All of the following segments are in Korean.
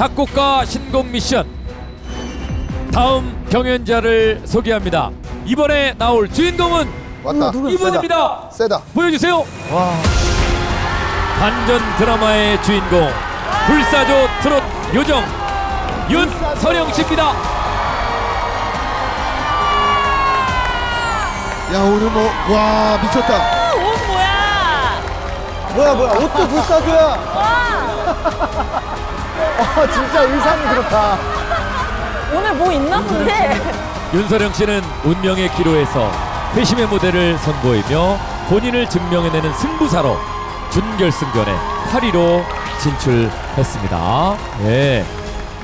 작곡가 신곡 미션 다음 경연자를 소개합니다. 이번에 나올 주인공은 왔다. 이분입니다. 세다. 보여주세요. 반전 드라마의 주인공 불사조 트롯 요정 윤서령 씨입니다. 야 오늘 뭐와 미쳤다. 옷 뭐야? 뭐야 뭐야 옷도 불사조야. 아 진짜 의상이 그렇다. 오늘 뭐 있나 본데? 윤서령 씨는 운명의 기로에서 회심의 무대를 선보이며 본인을 증명해내는 승부사로 준결승전에 8위로 진출했습니다. 네.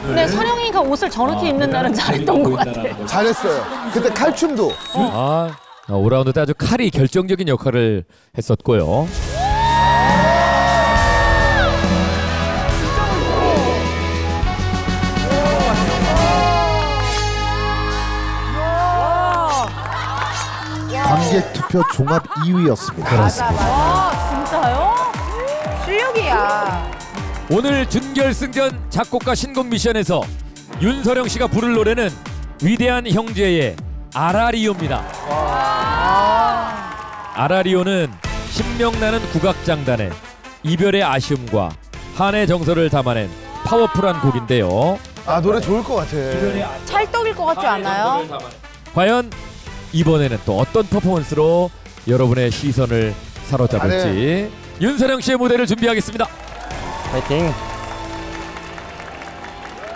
근데 서령이가 옷을 저렇게 입는 날은 잘했던 것 같아. 잘했어요. 그때 칼춤도 아, 5라운드 때 아주 칼이 결정적인 역할을 했었고요. 관객 투표 종합 2위였습니다. 아 진짜요? 실력이야. 오늘 준결승전 작곡가 신곡 미션에서 윤서령 씨가 부를 노래는 위대한 형제의 아라리오입니다. 아라리오는 신명나는 국악장단의 이별의 아쉬움과 한의 정서를 담아낸 파워풀한 곡인데요. 아 노래 좋을 것 같아. 찰떡일 것 같지 않아요? 과연 이번에는 또 어떤 퍼포먼스로 여러분의 시선을 사로잡을지 윤서령 씨의 무대를 준비하겠습니다. 파이팅.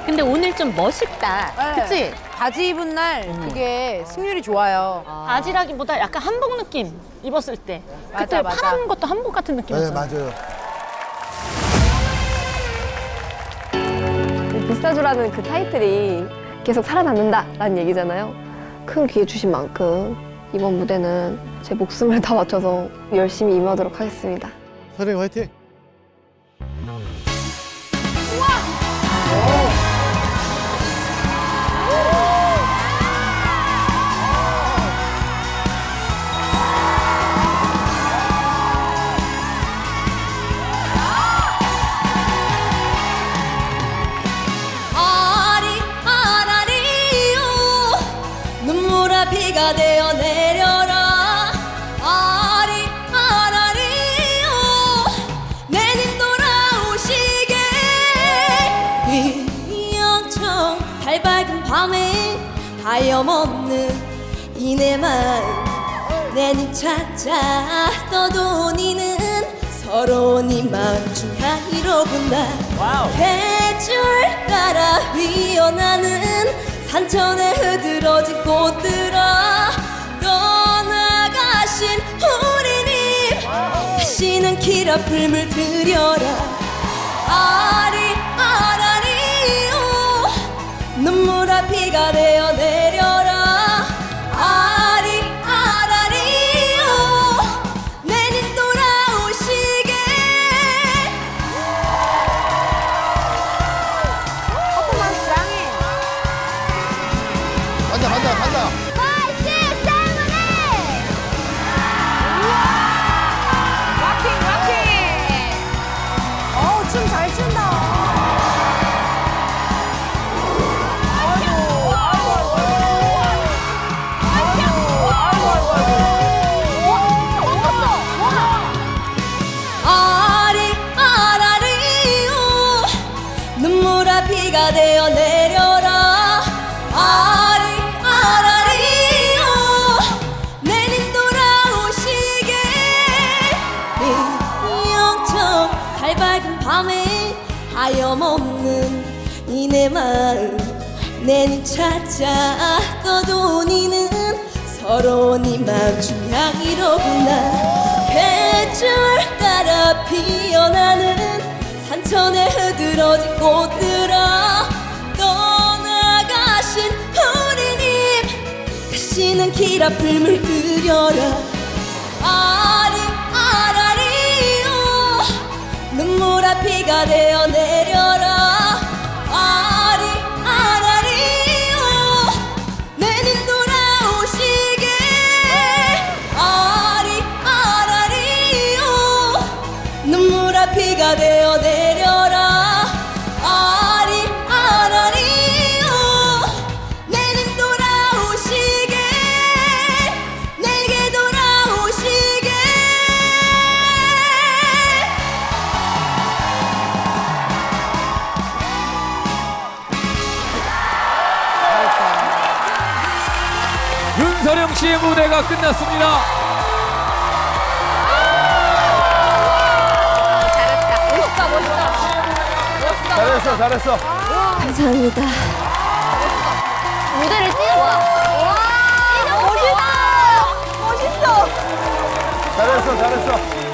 근데 오늘 좀 멋있다. 네. 그치? 바지 입은 날 그게 승률이 좋아요. 바지라기보다 약간 한복 느낌 입었을 때. 맞아, 그때 맞아. 파란 것도 한복 같은 네 느낌이었어. 맞아요. 불사조라는 그 타이틀이 계속 살아남는다라는 얘기잖아요. 큰 기회 주신 만큼 이번 무대는 제 목숨을 다 바쳐서 열심히 임하도록 하겠습니다. 서령 화이팅. 아리 달밝은 밤에 하염없는 이내 마음. 내님 찾아 떠도니는 서러운 이 마음 중 향이로구나. 계절 따라 휘어나는 산천에 흐드러진 꽃들아 떠나가신 우리님. 다시는 길 앞을 물들여라 눈물아 비가 되어 내 비가 내려라. 아리 아라리요 내님 돌아오시게. 영청 달밝은 밤에 하염없는 이내 마음 내님 찾아 떠도 니는 서러운 이 마음 중 향이로구나. 계절 따라 피어나는 산천에 흐드러진 꽃들 다시는 길 앞을 물들여라. 아리 아라리요 눈물아 비가 되어 내려라. 아리 아라리요 내님 돌아오시게. 아리 아라리요 눈물아 비가 되어 내려라 이수경 씨의 무대가 끝났습니다. 멋있다, 멋있다. 잘했어, 잘했어. 감사합니다. 무대를 찢어. 와, 멋있다. 멋있어. 잘했어, 잘했어.